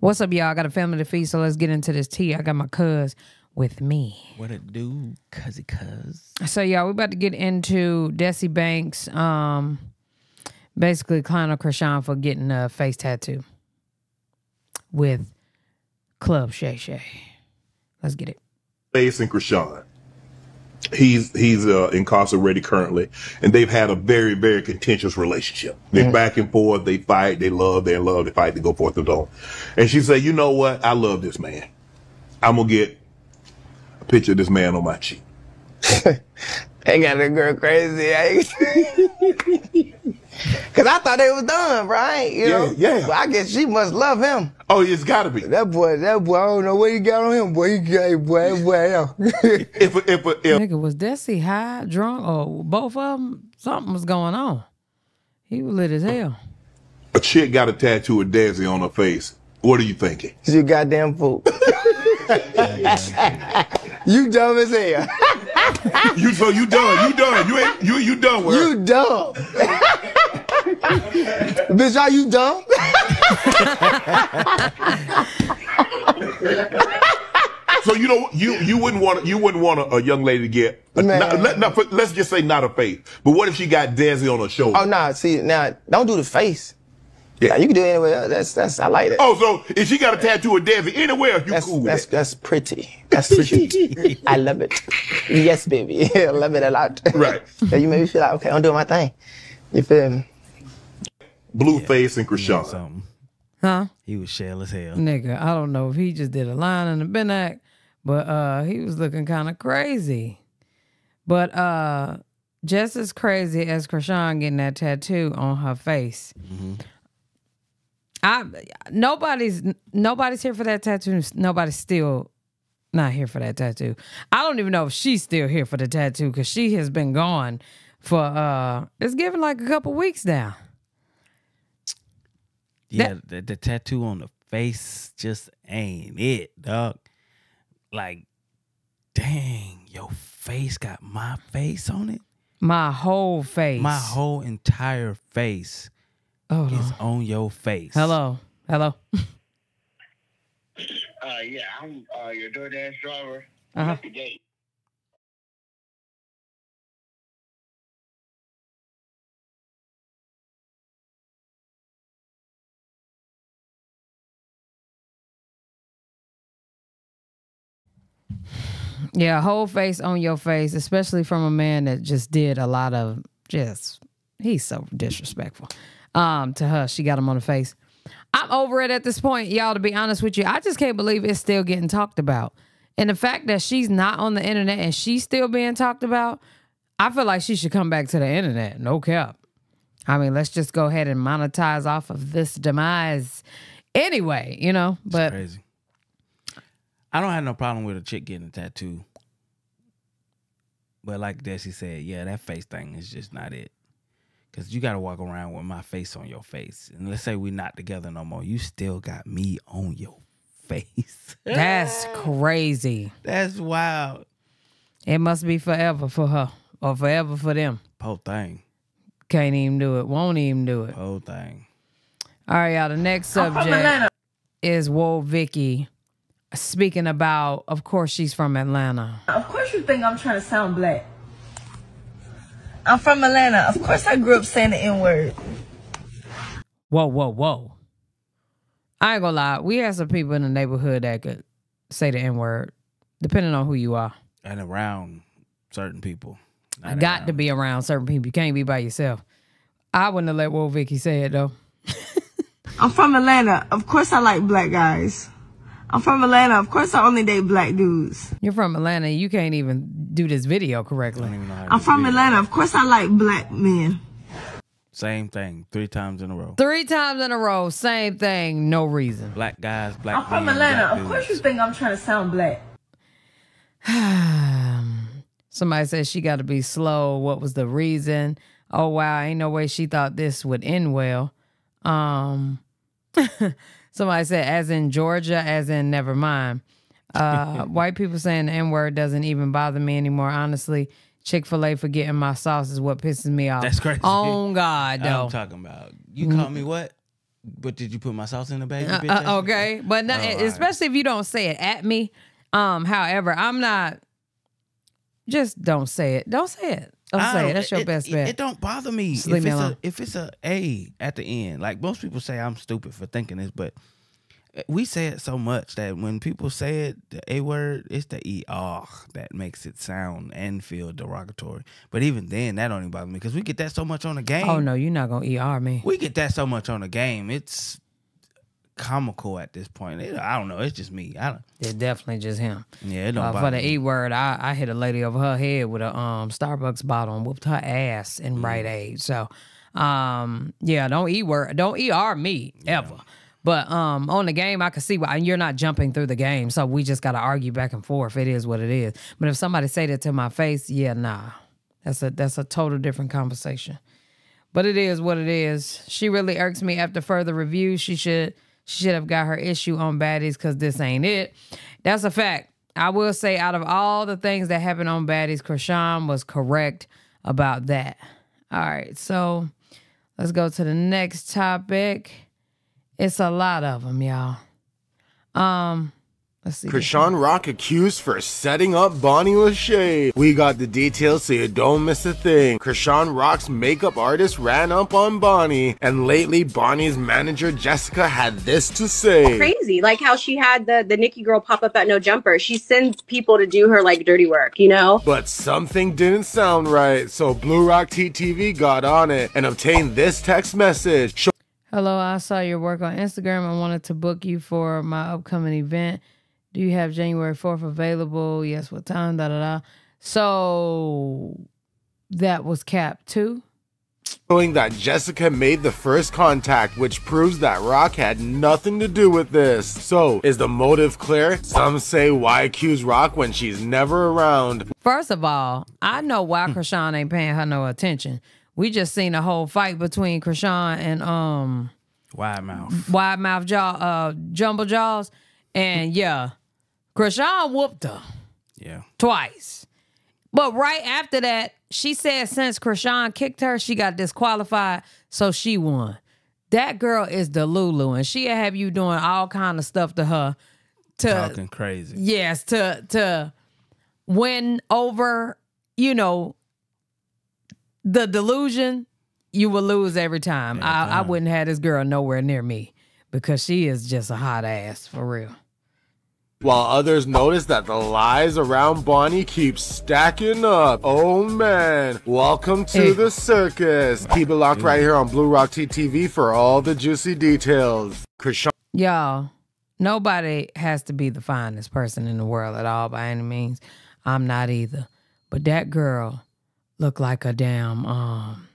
What's up, y'all? I got a family to feed, so let's get into this tea. I got my cuz with me. What it do, cuzzy cuz? So, y'all, we're about to get into Desi Banks, um, basically clowning Chrisean for getting a face tattoo with Club Shay Shay. Let's get it. Face and Chrisean. He's he's uh, incarcerated currently, and they've had a very very contentious relationship. They're back and forth. They fight. They love. They love. They fight. They go forth and on. And she said, "You know what? I love this man. I'm gonna get a picture of this man on my cheek." They got a girl crazy. Cause I thought they was done, right? You Yeah, know? yeah. But I guess she must love him. Oh, it's got to be. That boy, that boy, I don't know what he got on him, boy. He got, boy, that boy, yeah. If a, if a, if Nigga, was Desi high, drunk, or both of them? Something was going on. He was lit as hell. a chick got a tattoo of Desi on her face, what are you thinking? you goddamn fool. you dumb as hell. You so you done? You done? You ain't you you done with her? You dumb. Bitch, are you dumb? So you know you you wouldn't want you wouldn't want a, a young lady to get a, not, let, not, let's just say not a face, but what if she got Desi on her shoulder? Oh, nah, see, now, don't do the face. Yeah. Nah, you can do it anywhere else. That's, that's, I like that. Oh, so if she got a tattoo of Desi anywhere, you That's, cool with that's, that? that's pretty. That's cute. I love it. Yes, baby. I love it a lot. Right. Yeah, you make me feel like, okay, I'm doing my thing. You feel me? Blueface and You Chrisean. something. Huh? He was shell as hell. Nigga, I don't know if he just did a line in the Ben Act, but uh he was looking kind of crazy. But uh just as crazy as Chrisean getting that tattoo on her face. I nobody's nobody's here for that tattoo. Nobody's still not here for that tattoo. I don't even know if she's still here for the tattoo because she has been gone for uh it's given like a couple weeks now. Yeah, the, the tattoo on the face just ain't it, dog. Like, dang, your face got my face on it. My whole face. My whole entire face Oh, is Lord. on your face. hello, hello. Uh, yeah, I'm uh, your DoorDash driver. Uh-huh. At the gate. Yeah, whole face on your face, especially from a man that just did a lot of just he's so disrespectful. Um, to her, she got him on the face. I'm over it at this point, y'all. To be honest with you, I just can't believe it's still getting talked about, and the fact that she's not on the internet and she's still being talked about. I feel like she should come back to the internet. No cap. I mean, let's just go ahead and monetize off of this demise, anyway. You know, but Crazy. I don't have no problem with a chick getting a tattoo. But like Desi said, yeah, that face thing is just not it. Cause you gotta walk around with my face on your face. And let's say we're not together no more. You still got me on your face. that's crazy. That's wild. It must be forever for her or forever for them. Whole thing. Can't even do it. Won't even do it. Whole thing. All right, y'all. The next subject is Woah Vicky speaking about, of course, she's from Atlanta. Of course you think I'm trying to sound black. I'm from Atlanta. Of course I grew up saying the N-word. Whoa, whoa, whoa. I ain't gonna lie. We have some people in the neighborhood that could say the N word, depending on who you are. And around certain people. I Not got to be around certain people. You can't be by yourself. I wouldn't have let Woah Vicky say it though. I'm from Atlanta. Of course I like black guys. I'm from Atlanta. Of course I only date black dudes. You're from Atlanta. You can't even do this video correctly. I don't even know how to I'm from video. Atlanta. Of course I like black men. Same thing. Three times in a row. Three times in a row, same thing, no reason. Black guys, black I'm from men, Atlanta. Of course you think I'm trying to sound black. Somebody said she got to be slow. What was the reason? Oh wow, ain't no way she thought this would end well. Um, somebody said, as in Georgia, as in never mind. Uh, white people saying the N word doesn't even bother me anymore. Honestly, Chick Fil A forgetting my sauce is what pisses me off. That's crazy. Oh God, I'm talking about. You call me what? But did you put my sauce in the bag? bitch Uh, okay, but not, Oh, right. especially if you don't say it at me. Um, however, I'm not. Just don't say it. Don't say it. Don't I say it. don't- That's your it, best bet. It don't bother me Just if it's a if it's a a at the end. Like most people say, I'm stupid for thinking this, but we say it so much that when people say it, the a word, it's the er that makes it sound and feel derogatory. But even then, that don't even bother me because we get that so much on the game. oh no, you're not gonna er me. we get that so much on the game. It's comical at this point. It- I don't know. It's just me. I don't. It's definitely just him. Yeah, it don't Uh, for the. E word, I, I hit a lady over her head with a um Starbucks bottle and whooped her ass in Mm. Rite Aid. So, um, yeah, don't E word, don't ER me ever. But um, on the game, I can see why you're not jumping through the game. So we just got to argue back and forth. It is what it is. But if somebody say that to my face, yeah, nah, that's a that's a total different conversation. But it is what it is. She really irks me. After further review, she should she should have got her issue on baddies because this ain't it. That's a fact. I will say, out of all the things that happened on baddies, Chrisean was correct about that. All right, so let's go to the next topic. It's a lot of them, y'all. Um, let's see. Chrisean Rock accused for setting up Bonnie Locket. We got the details so you don't miss a thing. Chrisean Rock's makeup artist ran up on Bonnie, and lately Bonnie's manager Jessica had this to say. crazy. Like how she had the the Nikki girl pop up at No Jumper. She sends people to do her like dirty work, you know? But something didn't sound right, so Blue Rock TTV got on it and obtained this text message. Show- Hello, I saw your work on Instagram. I wanted to book you for my upcoming event. Do you have January 4th available? Yes, what time? Da da da. So that was cap two. Showing that Jessica made the first contact, which proves that Rock had nothing to do with this. So, is the motive clear? Some say why accuse Rock when she's never around. First of all, I know why Chrisean ain't paying her no attention. We just seen a whole fight between Chrisean and um Wide mouth. wide mouth jaw uh jumbo jaws. And yeah, Chrisean whooped her. Yeah. twice. But right after that, she said since Chrisean kicked her, she got disqualified, so she won. That girl is the Lulu, and she'll have you doing all kind of stuff to her to Talking crazy. yes to to win over. You know the delusion. You will lose every time. I, I wouldn't have this girl nowhere near me because she is just a hot ass for real. While others notice that the lies around Bonnie keep stacking up. Oh man, welcome to Hey. the circus. Keep it locked right here on Blue Rock TTV for all the juicy details. Chrisean Y'all, nobody has to be the finest person in the world at all by any means. I'm not either. But that girl looked like a damn um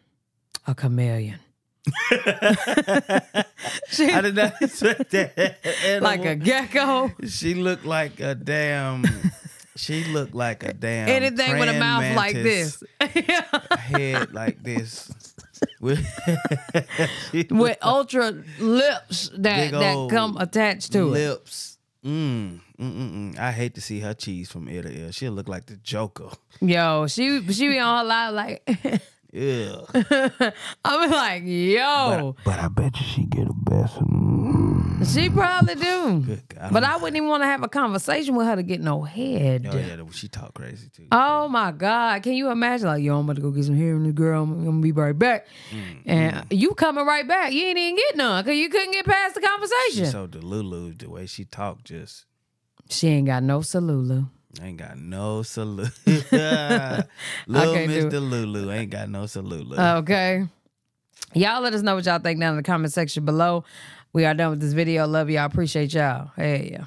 a chameleon. she, I did not expect that. like a gecko. She looked like a damn. She looked like a damn. Anything with a mouth like this. head like this. With, With ultra lips that that come attached to it. lips. Mm, mm, mm, mm. I hate to see her cheese from ear to ear. She'll look like the Joker. Yo, she she be on her live like Yeah. I'm like, yo. But I bet you she get a best. She probably do. God. But I wouldn't even want to have a conversation with her to get no head. Oh yeah, she talk crazy too. Oh my God. Can you imagine? Like, yo, I'm about to go get some hair from the girl. I'm gonna be right back. Mm, And you coming right back. You ain't even get none because you couldn't get past the conversation. She's so delulu the way she talk. Just she ain't got no salulu. Ain't got no salute. Little Miss. Delulu ain't got no salute. Okay. Y'all let us know what y'all think down in the comment section below. We are done with this video. Love y'all. Appreciate y'all. Hey, yeah.